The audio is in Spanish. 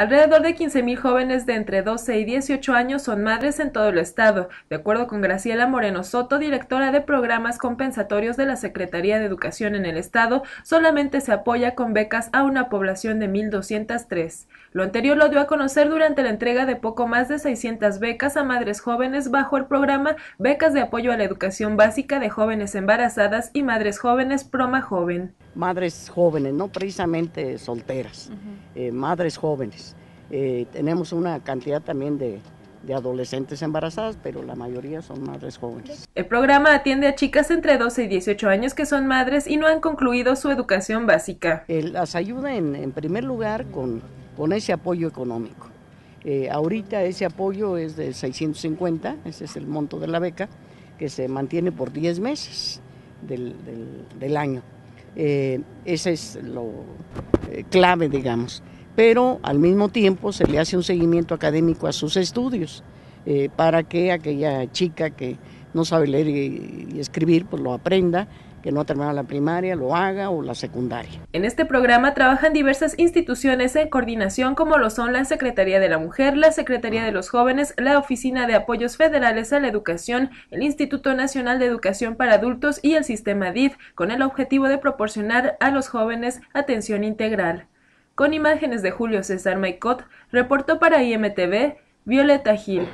Alrededor de 15.000 jóvenes de entre 12 y 18 años son madres en todo el estado, de acuerdo con Graciela Moreno Soto, directora de programas compensatorios de la Secretaría de Educación en el estado, solamente se apoya con becas a una población de 1.203. Lo anterior lo dio a conocer durante la entrega de poco más de 600 becas a madres jóvenes bajo el programa Becas de Apoyo a la Educación Básica de Jóvenes Embarazadas y Madres Jóvenes Proma Joven. Madres jóvenes, no precisamente solteras, eh, madres jóvenes. Eh, tenemos una cantidad también de, de adolescentes embarazadas, pero la mayoría son madres jóvenes. El programa atiende a chicas entre 12 y 18 años que son madres y no han concluido su educación básica. las ayuda en, en, primer lugar con, con ese apoyo económico. Eh, ahorita ese apoyo es de 650, ese es el monto de la beca, que se mantiene por 10 meses del, del, del año. Eh, ese es lo eh, clave, digamos. Pero al mismo tiempo se le hace un seguimiento académico a sus estudios eh, para que aquella chica que no sabe leer y, y escribir, pues lo aprenda que no ha la primaria lo haga o la secundaria. En este programa trabajan diversas instituciones en coordinación como lo son la Secretaría de la Mujer, la Secretaría de los Jóvenes, la Oficina de Apoyos Federales a la Educación, el Instituto Nacional de Educación para Adultos y el Sistema DIF, con el objetivo de proporcionar a los jóvenes atención integral. Con imágenes de Julio César Maicot, reportó para IMTV Violeta Gil.